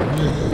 Нет.